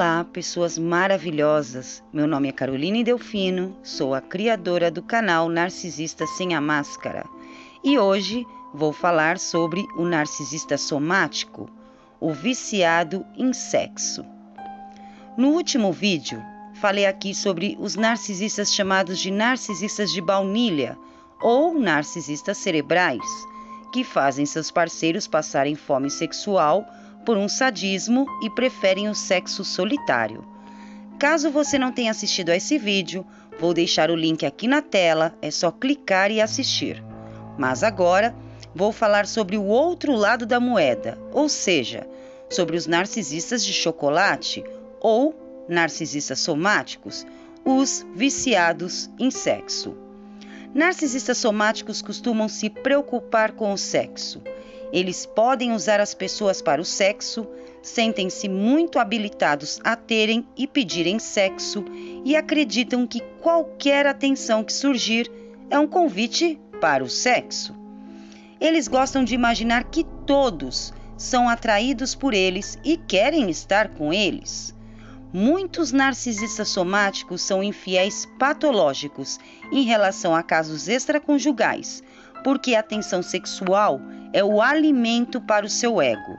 Olá, pessoas maravilhosas! Meu nome é Caroline Delfino, sou a criadora do canal Narcisista Sem a Máscara e hoje vou falar sobre o narcisista somático, o viciado em sexo. No último vídeo, falei aqui sobre os narcisistas chamados de narcisistas de baunilha ou narcisistas cerebrais, que fazem seus parceiros passarem fome sexual por um sadismo e preferem o sexo solitário. Caso você não tenha assistido a esse vídeo, vou deixar o link aqui na tela, é só clicar e assistir. Mas agora vou falar sobre o outro lado da moeda, ou seja, sobre os narcisistas de chocolate ou narcisistas somáticos, os viciados em sexo. Narcisistas somáticos costumam se preocupar com o sexo. Eles podem usar as pessoas para o sexo, sentem-se muito habilitados a terem e pedirem sexo e acreditam que qualquer atenção que surgir é um convite para o sexo. Eles gostam de imaginar que todos são atraídos por eles e querem estar com eles. Muitos narcisistas somáticos são infiéis patológicos em relação a casos extraconjugais, porque a tensão sexual é o alimento para o seu ego.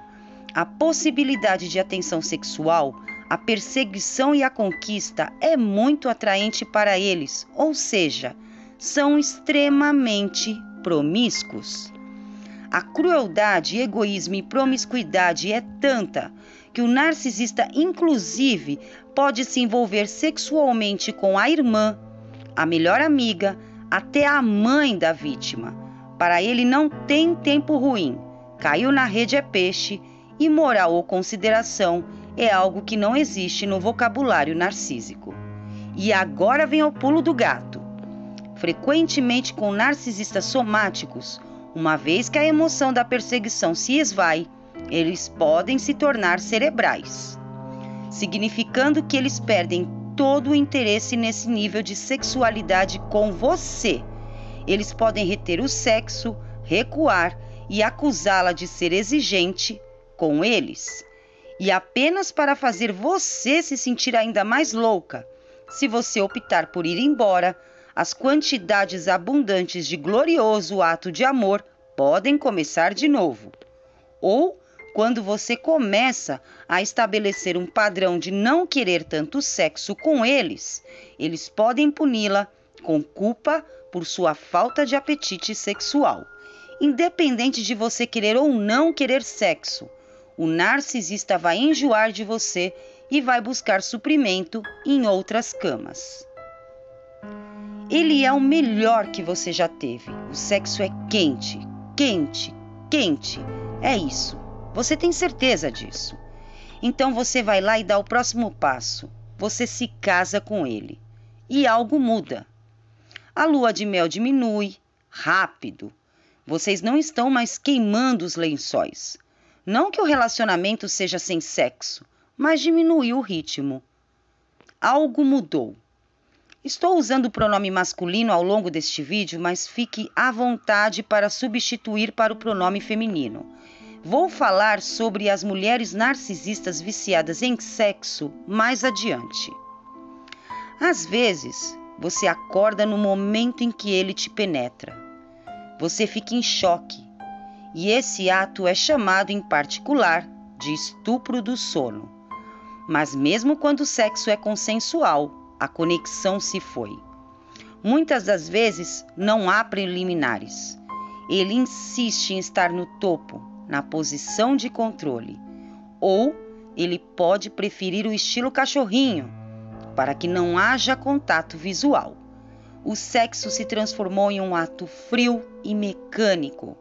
A possibilidade de atenção sexual, a perseguição e a conquista é muito atraente para eles, ou seja, são extremamente promíscuos. A crueldade, egoísmo e promiscuidade é tanta que o narcisista, inclusive, pode se envolver sexualmente com a irmã, a melhor amiga, até a mãe da vítima. Para ele não tem tempo ruim. Caiu na rede é peixe e moral ou consideração é algo que não existe no vocabulário narcísico. E agora vem o pulo do gato. Frequentemente com narcisistas somáticos, uma vez que a emoção da perseguição se esvai, eles podem se tornar cerebrais, significando que eles perdem todo o interesse nesse nível de sexualidade com você. Eles podem reter o sexo, recuar e acusá-la de ser exigente com eles. E apenas para fazer você se sentir ainda mais louca, se você optar por ir embora, as quantidades abundantes de glorioso ato de amor podem começar de novo. Ou quando você começa a estabelecer um padrão de não querer tanto sexo com eles, eles podem puni-la com culpa por sua falta de apetite sexual. Independente de você querer ou não querer sexo, o narcisista vai enjoar de você e vai buscar suprimento em outras camas. Ele é o melhor que você já teve. O sexo é quente, quente, quente. É isso. Você tem certeza disso. Então você vai lá e dá o próximo passo. Você se casa com ele. E algo muda. A lua de mel diminui rápido. Vocês não estão mais queimando os lençóis. Não que o relacionamento seja sem sexo, mas diminuiu o ritmo. Algo mudou. Estou usando o pronome masculino ao longo deste vídeo, mas fique à vontade para substituir para o pronome feminino Vou falar sobre as mulheres narcisistas viciadas em sexo mais adiante. Às vezes, você acorda no momento em que ele te penetra. Você fica em choque, e esse ato é chamado em particular de estupro do sono. Mas mesmo quando o sexo é consensual, a conexão se foi. Muitas das vezes não há preliminares. Ele insiste em estar no topo, na posição de controle, ou ele pode preferir o estilo cachorrinho, para que não haja contato visual. O sexo se transformou em um ato frio e mecânico.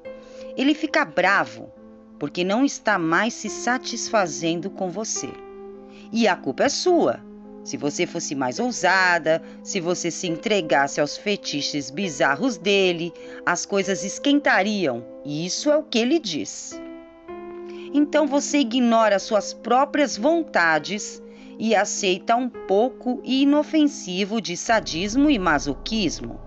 Ele fica bravo porque não está mais se satisfazendo com você. E a culpa é sua. Se você fosse mais ousada, se você se entregasse aos fetiches bizarros dele, as coisas esquentariam. E isso é o que ele diz. Então você ignora suas próprias vontades e aceita um pouco inofensivo de sadismo e masoquismo.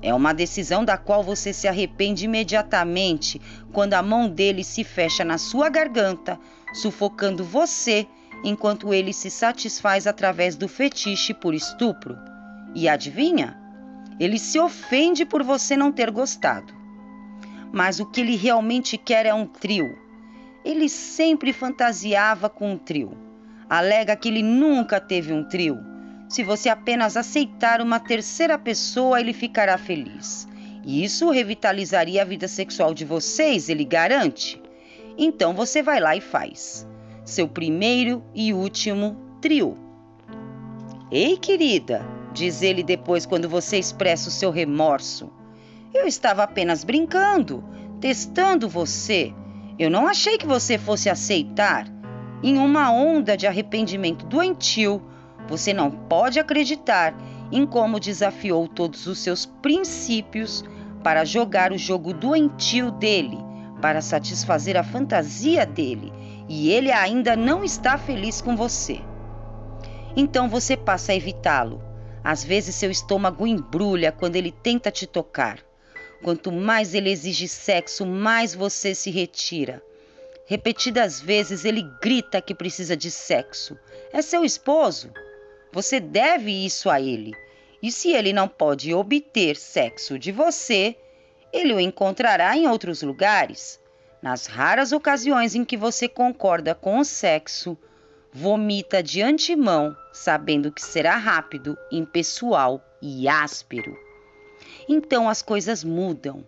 É uma decisão da qual você se arrepende imediatamente quando a mão dele se fecha na sua garganta, sufocando você enquanto ele se satisfaz através do fetiche por estupro. E adivinha? Ele se ofende por você não ter gostado. Mas o que ele realmente quer é um trio. Ele sempre fantasiava com um trio. Alega que ele nunca teve um trio. Se você apenas aceitar uma terceira pessoa, ele ficará feliz. Isso revitalizaria a vida sexual de vocês, ele garante. Então você vai lá e faz. Seu primeiro e último trio. Ei, querida, diz ele depois quando você expressa o seu remorso. Eu estava apenas brincando, testando você. Eu não achei que você fosse aceitar. Em uma onda de arrependimento doentio, você não pode acreditar em como desafiou todos os seus princípios para jogar o jogo doentio dele para satisfazer a fantasia dele e ele ainda não está feliz com você. Então você passa a evitá-lo. Às vezes seu estômago embrulha quando ele tenta te tocar. Quanto mais ele exige sexo, mais você se retira. Repetidas vezes ele grita que precisa de sexo. É seu esposo. Você deve isso a ele. E se ele não pode obter sexo de você, ele o encontrará em outros lugares. Nas raras ocasiões em que você concorda com o sexo, vomita de antemão, sabendo que será rápido, impessoal e áspero. Então as coisas mudam.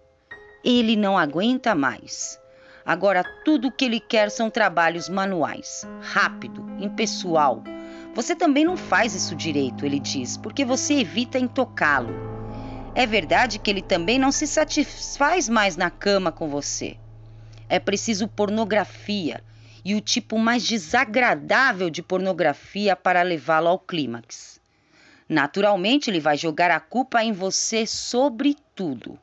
Ele não aguenta mais. Agora tudo o que ele quer são trabalhos manuais, rápido, impessoal. Você também não faz isso direito, ele diz, porque você evita intocá-lo. É verdade que ele também não se satisfaz mais na cama com você. É preciso pornografia e o tipo mais desagradável de pornografia para levá-lo ao clímax. Naturalmente, ele vai jogar a culpa em você sobre tudo.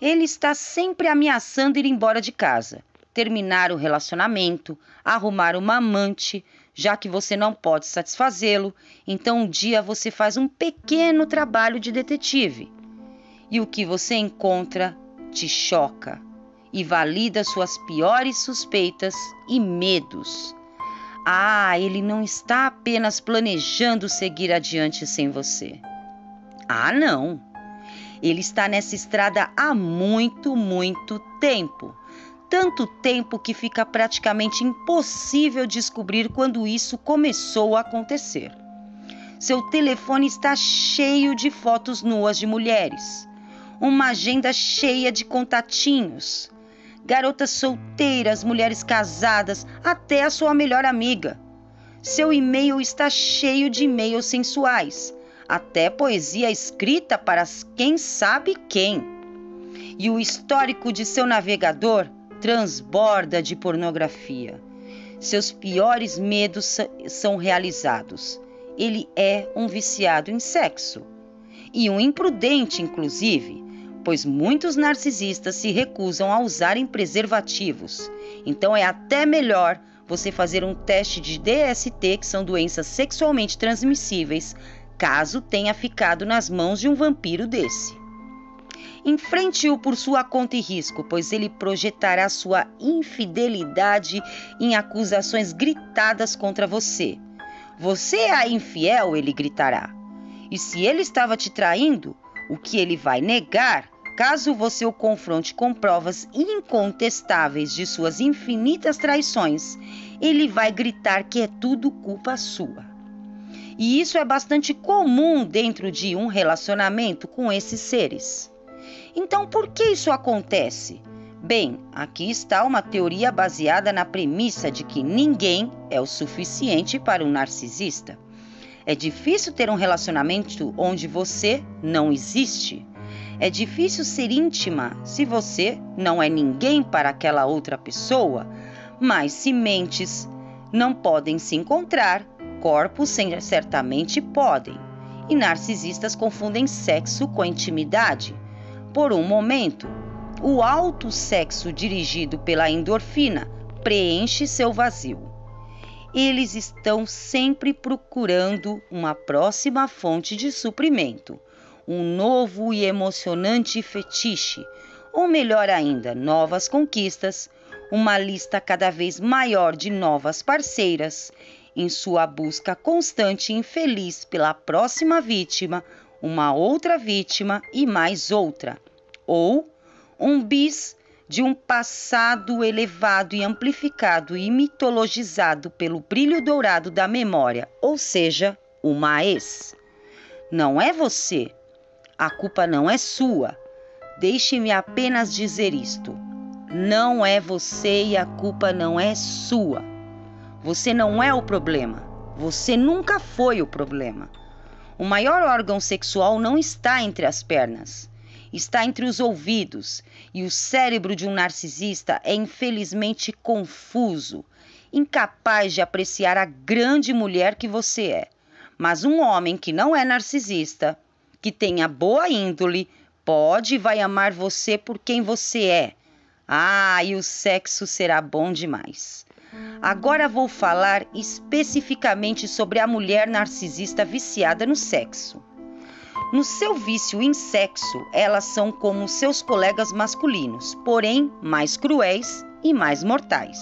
Ele está sempre ameaçando ir embora de casa, terminar o relacionamento, arrumar uma amante, já que você não pode satisfazê-lo, então um dia você faz um pequeno trabalho de detetive. E o que você encontra te choca e valida suas piores suspeitas e medos. Ah, ele não está apenas planejando seguir adiante sem você. Ah, não. Ele está nessa estrada há muito, muito tempo. Tanto tempo que fica praticamente impossível descobrir quando isso começou a acontecer. Seu telefone está cheio de fotos nuas de mulheres, uma agenda cheia de contatinhos, garotas solteiras, mulheres casadas, até a sua melhor amiga. Seu e-mail está cheio de e-mails sensuais, até poesia escrita para quem sabe quem. E o histórico de seu navegador transborda de pornografia. Seus piores medos são realizados. Ele é um viciado em sexo. E um imprudente, inclusive, pois muitos narcisistas se recusam a usarem preservativos. Então é até melhor você fazer um teste de DST, que são doenças sexualmente transmissíveis, caso tenha ficado nas mãos de um vampiro desse. Enfrente-o por sua conta e risco, pois ele projetará sua infidelidade em acusações gritadas contra você. Você é infiel, ele gritará. E se ele estava te traindo, o que ele vai negar Caso você o confronte com provas incontestáveis de suas infinitas traições, ele vai gritar que é tudo culpa sua. E isso é bastante comum dentro de um relacionamento com esses seres. Então, por que isso acontece? Bem, aqui está uma teoria baseada na premissa de que ninguém é o suficiente para um narcisista. É difícil ter um relacionamento onde você não existe. É difícil ser íntima se você não é ninguém para aquela outra pessoa, mas se mentes não podem se encontrar, corpos certamente podem. E narcisistas confundem sexo com intimidade. Por um momento, o alto sexo dirigido pela endorfina preenche seu vazio. Eles estão sempre procurando uma próxima fonte de suprimento um novo e emocionante fetiche, ou melhor ainda, novas conquistas, uma lista cada vez maior de novas parceiras. Em sua busca constante e infeliz pela próxima vítima, uma outra vítima e mais outra. Ou um bis de um passado elevado e amplificado e mitologizado pelo brilho dourado da memória, ou seja, uma ex. Não é você. A culpa não é sua. Deixe-me apenas dizer isto. Não é você e a culpa não é sua. Você não é o problema. Você nunca foi o problema. O maior órgão sexual não está entre as pernas está entre os ouvidos, e o cérebro de um narcisista é infelizmente confuso, incapaz de apreciar a grande mulher que você é. Mas um homem que não é narcisista, que tenha boa índole, pode e vai amar você por quem você é. Ah, e o sexo será bom demais. Agora vou falar especificamente sobre a mulher narcisista viciada no sexo. No seu vício em sexo, elas são como seus colegas masculinos, porém mais cruéis e mais mortais.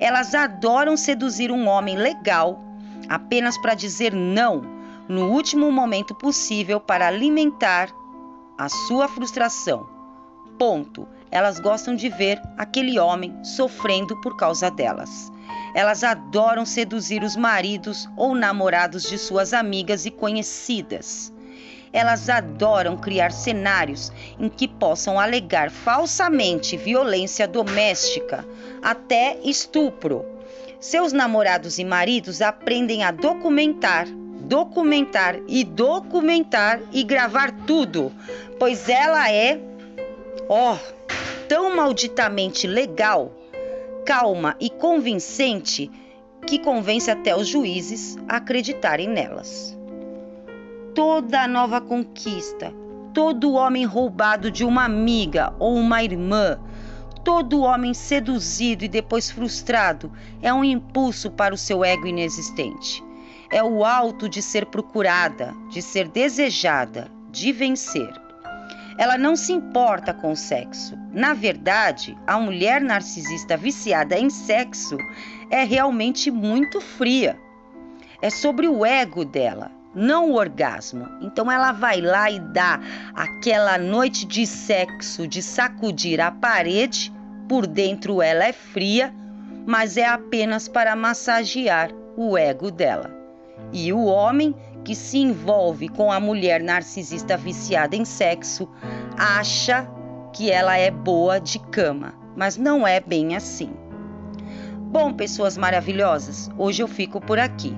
Elas adoram seduzir um homem legal apenas para dizer não no último momento possível para alimentar a sua frustração. Ponto. Elas gostam de ver aquele homem sofrendo por causa delas. Elas adoram seduzir os maridos ou namorados de suas amigas e conhecidas. Elas adoram criar cenários em que possam alegar falsamente violência doméstica, até estupro. Seus namorados e maridos aprendem a documentar, documentar e documentar e gravar tudo, pois ela é, ó, oh, tão malditamente legal, calma e convincente que convence até os juízes a acreditarem nelas toda nova conquista, todo homem roubado de uma amiga ou uma irmã, todo homem seduzido e depois frustrado é um impulso para o seu ego inexistente. É o alto de ser procurada, de ser desejada, de vencer. Ela não se importa com o sexo. Na verdade, a mulher narcisista viciada em sexo é realmente muito fria. É sobre o ego dela, não o orgasmo. Então ela vai lá e dá aquela noite de sexo, de sacudir a parede, por dentro ela é fria, mas é apenas para massagear o ego dela. E o homem que se envolve com a mulher narcisista viciada em sexo acha que ela é boa de cama, mas não é bem assim. Bom, pessoas maravilhosas, hoje eu fico por aqui.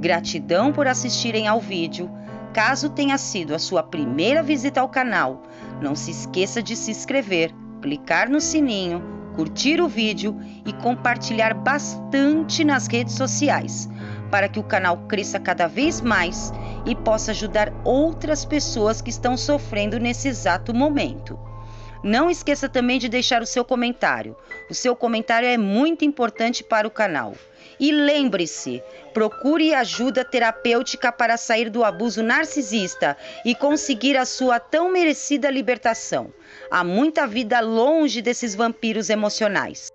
Gratidão por assistirem ao vídeo. Caso tenha sido a sua primeira visita ao canal, não se esqueça de se inscrever, clicar no sininho, curtir o vídeo e compartilhar bastante nas redes sociais, para que o canal cresça cada vez mais e possa ajudar outras pessoas que estão sofrendo nesse exato momento. Não esqueça também de deixar o seu comentário. O seu comentário é muito importante para o canal. E lembre-se, procure ajuda terapêutica para sair do abuso narcisista e conseguir a sua tão merecida libertação. Há muita vida longe desses vampiros emocionais.